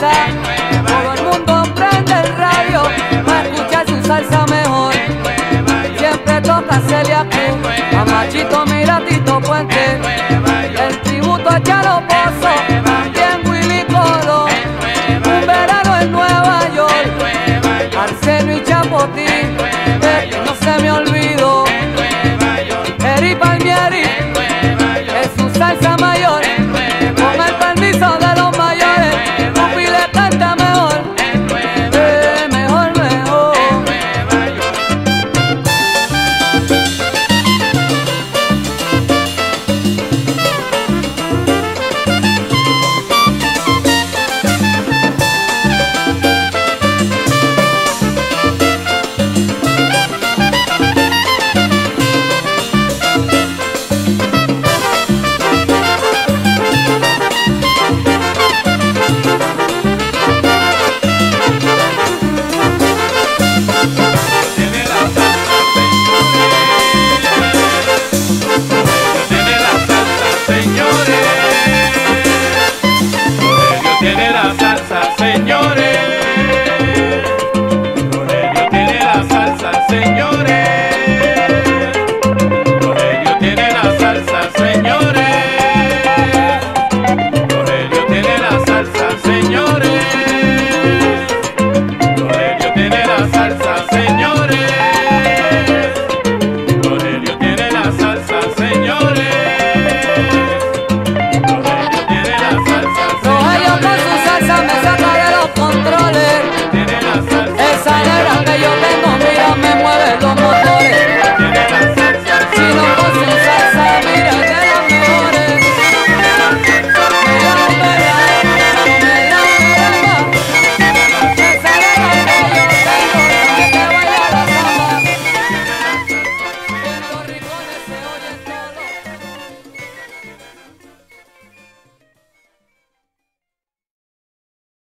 Todo el mundo prende el radio para escuchar su salsa mejor. Siempre toca Celia Cruz, a Machito Miratito Puente. la salsa.